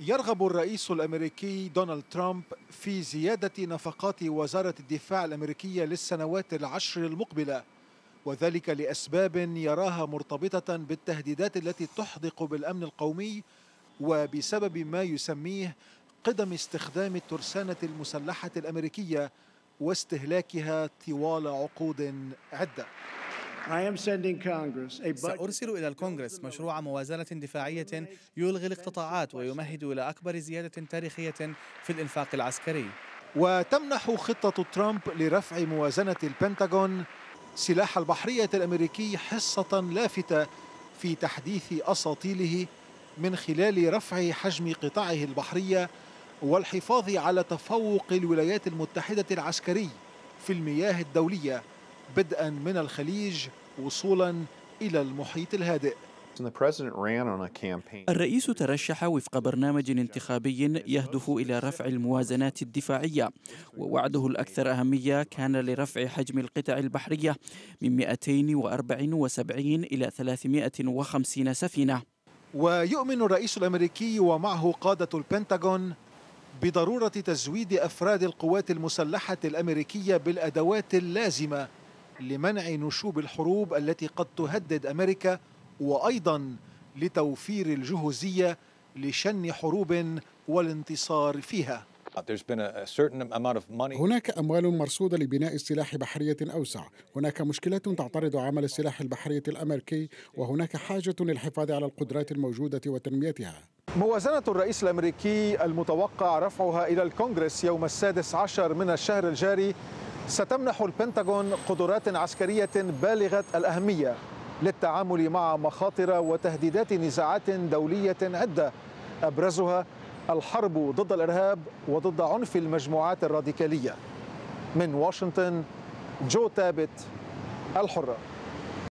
يرغب الرئيس الأمريكي دونالد ترامب في زيادة نفقات وزارة الدفاع الأمريكية للسنوات العشر المقبلة وذلك لأسباب يراها مرتبطة بالتهديدات التي تحدق بالأمن القومي وبسبب ما يسميه قدم استخدام الترسانة المسلحة الأمريكية واستهلاكها طوال عقود عدة. سأرسل إلى الكونغرس مشروع موازنة دفاعية يلغي الاقتطاعات ويمهد إلى أكبر زيادة تاريخية في الإنفاق العسكري. وتمنح خطة ترامب لرفع موازنة البنتاغون سلاح البحرية الأمريكي حصة لافتة في تحديث أساطيله من خلال رفع حجم قطاعه البحرية والحفاظ على تفوق الولايات المتحدة العسكري في المياه الدولية. بدءا من الخليج وصولا إلى المحيط الهادئ. الرئيس ترشح وفق برنامج انتخابي يهدف إلى رفع الموازنات الدفاعية ووعده الأكثر أهمية كان لرفع حجم القطع البحرية من 274 إلى 350 سفينة. ويؤمن الرئيس الأمريكي ومعه قادة البنتاغون بضرورة تزويد أفراد القوات المسلحة الأمريكية بالأدوات اللازمة لمنع نشوب الحروب التي قد تهدد أمريكا وأيضا لتوفير الجهوزية لشن حروب والانتصار فيها. هناك أموال مرصودة لبناء سلاح بحرية أوسع. هناك مشكلة تعترض عمل السلاح البحرية الأمريكي وهناك حاجة للحفاظ على القدرات الموجودة وتنميتها. موازنة الرئيس الأمريكي المتوقع رفعها إلى الكونغرس يوم السادس عشر من الشهر الجاري ستمنح البنتاغون قدرات عسكرية بالغة الأهمية للتعامل مع مخاطر وتهديدات نزاعات دولية عدة. أبرزها الحرب ضد الإرهاب وضد عنف المجموعات الراديكالية. من واشنطن جو تابت الحرة.